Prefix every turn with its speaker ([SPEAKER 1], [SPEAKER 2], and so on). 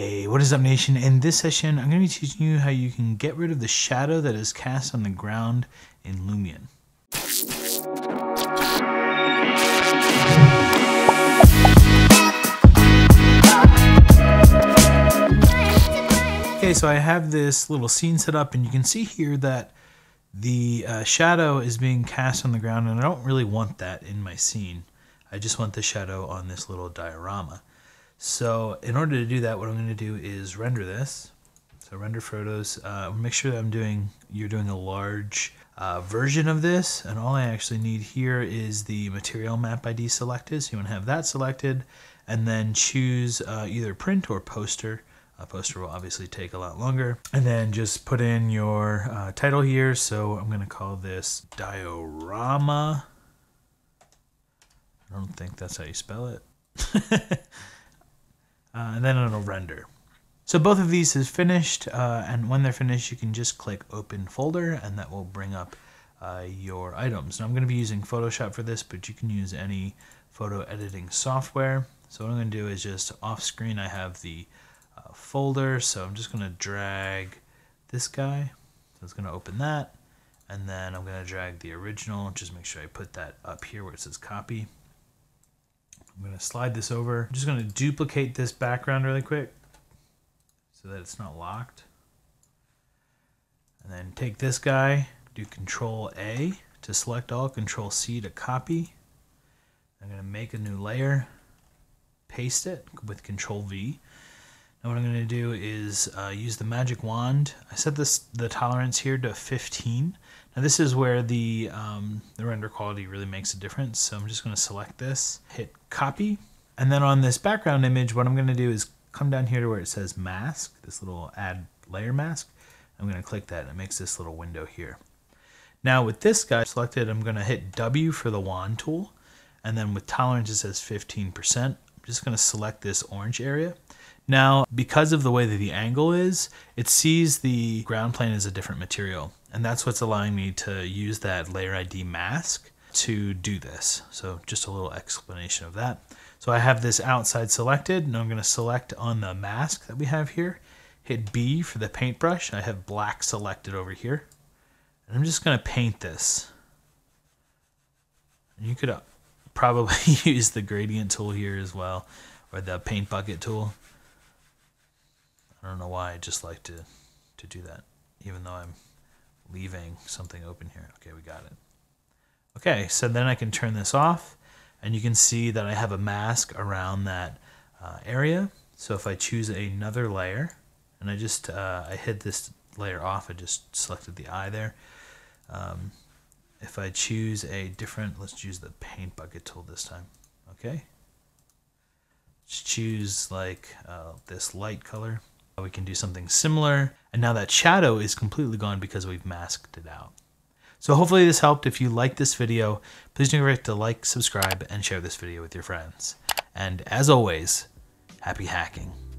[SPEAKER 1] Hey, what is up nation? In this session, I'm going to be teaching you how you can get rid of the shadow that is cast on the ground in Lumion. Okay, so I have this little scene set up and you can see here that the uh, shadow is being cast on the ground and I don't really want that in my scene. I just want the shadow on this little diorama. So in order to do that, what I'm going to do is render this. So render photos. Uh, make sure that I'm doing you're doing a large uh, version of this, and all I actually need here is the material map ID selected. So you want to have that selected, and then choose uh, either print or poster. A poster will obviously take a lot longer. And then just put in your uh, title here. So I'm going to call this diorama. I don't think that's how you spell it. uh, and then it'll render. So both of these is finished, uh, and when they're finished, you can just click Open Folder, and that will bring up uh, your items. Now I'm going to be using Photoshop for this, but you can use any photo editing software. So what I'm going to do is just off screen, I have the uh, folder, so I'm just going to drag this guy. So it's going to open that, and then I'm going to drag the original, just make sure I put that up here where it says copy. I'm to slide this over. I'm just to duplicate this background really quick so that it's not locked. And then take this guy, do Control A to select all, Control C to copy. I'm to make a new layer, paste it with Control V. Now what I'm going to do is uh, use the magic wand. I set this the tolerance here to 15. Now this is where the, um, the render quality really makes a difference. So I'm just going to select this, hit copy. And then on this background image, what I'm going to do is come down here to where it says mask, this little add layer mask. I'm going to click that and it makes this little window here. Now with this guy selected, I'm going to hit W for the wand tool. And then with tolerance, it says 15%. I'm just going to select this orange area. Now, because of the way that the angle is, it sees the ground plane as a different material. And that's what's allowing me to use that layer ID mask to do this. So just a little explanation of that. So I have this outside selected and I'm going to select on the mask that we have here. Hit B for the paintbrush. I have black selected over here. And I'm just going to paint this. And you could uh, probably use the gradient tool here as well or the paint bucket tool. Don't know why I just like to, to do that, even though I'm leaving something open here. Okay, we got it. Okay, so then I can turn this off, and you can see that I have a mask around that uh, area. So if I choose another layer, and I just uh, I hid this layer off, I just selected the eye there. Um, if I choose a different, let's use the paint bucket tool this time. Okay. Let's choose like uh, this light color. We can do something similar. And now that shadow is completely gone because we've masked it out. So hopefully this helped. If you like this video, please don't forget to like, subscribe, and share this video with your friends. And as always, happy hacking.